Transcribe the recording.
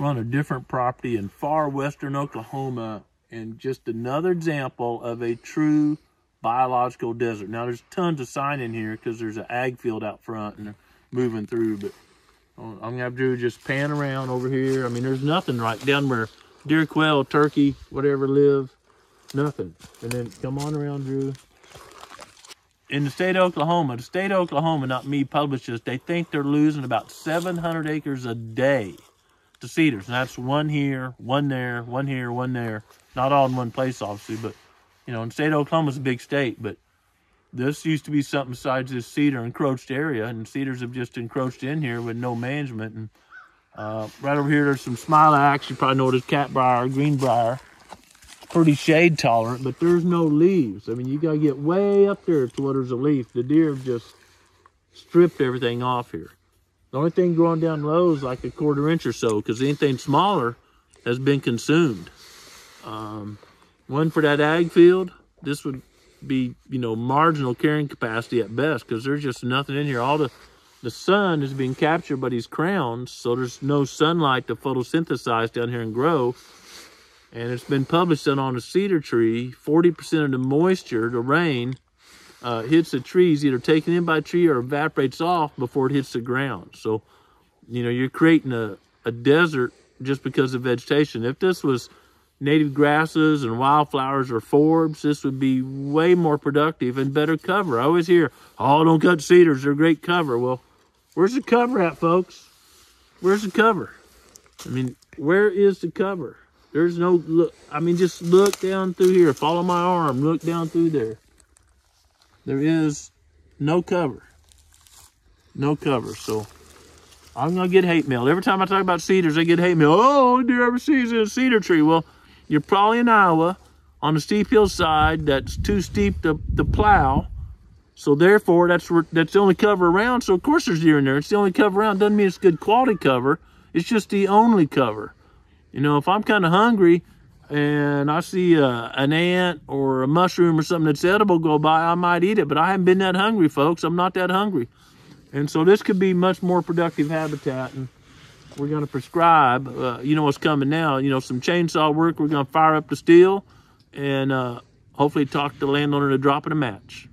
On a different property in far western Oklahoma and just another example of a true biological desert. Now there's tons of sign in here because there's an ag field out front and moving through, but I'm gonna have Drew just pan around over here. I mean, there's nothing right down where deer, quail, turkey, whatever live, nothing. And then come on around, Drew. In the state of Oklahoma, the state of Oklahoma, not me, publishes, they think they're losing about 700 acres a day to cedars. And that's one here, one there, one here, one there. Not all in one place, obviously, but, you know, the state of Oklahoma's a big state, but this used to be something besides this cedar encroached area, and cedars have just encroached in here with no management. And uh, right over here, there's some smilax. You probably know it as catbrier, greenbrier. It's pretty shade tolerant, but there's no leaves. I mean, you got to get way up there to where there's a leaf. The deer have just stripped everything off here. The only thing growing down low is like a quarter inch or so, because anything smaller has been consumed. Um, one for that ag field, this would be, you know, marginal carrying capacity at best because there's just nothing in here. All the, the sun is being captured by these crowns, so there's no sunlight to photosynthesize down here and grow. And it's been published that on a cedar tree, 40% of the moisture, the rain, uh, hits the trees, either taken in by a tree or evaporates off before it hits the ground. So, you know, you're creating a, a desert just because of vegetation. If this was native grasses and wildflowers or forbs, this would be way more productive and better cover. I always hear, oh, don't cut cedars, they're great cover. Well, where's the cover at, folks? Where's the cover? I mean, where is the cover? There's no, look, I mean, just look down through here. Follow my arm, look down through there. There is no cover. No cover, so I'm gonna get hate mail. Every time I talk about cedars, I get hate mail. Oh, do you ever see a cedar tree? Well, you're probably in Iowa on a steep hillside that's too steep to, to plow. So therefore, that's where, that's the only cover around. So of course there's deer in there. It's the only cover around. Doesn't mean it's good quality cover. It's just the only cover. You know, if I'm kind of hungry and I see a, an ant or a mushroom or something that's edible go by, I might eat it. But I haven't been that hungry, folks. I'm not that hungry. And so this could be much more productive habitat. And we're going to prescribe, uh, you know what's coming now, you know, some chainsaw work. We're going to fire up the Stihl and uh, hopefully talk the landowner to dropping a match.